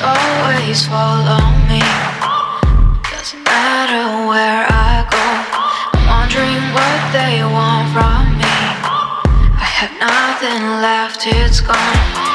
Always follow me. Doesn't matter where I go. I'm wondering what they want from me. I have nothing left, it's gone.